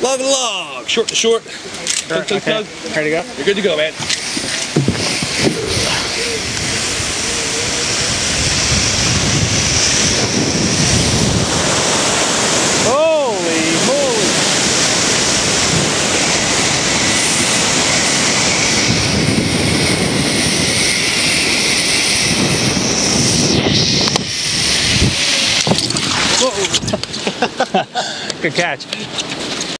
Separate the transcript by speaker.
Speaker 1: Log and log, short to short. Tug, tug, tug.
Speaker 2: Ready to go?
Speaker 1: You're good to go, man.
Speaker 2: Good catch.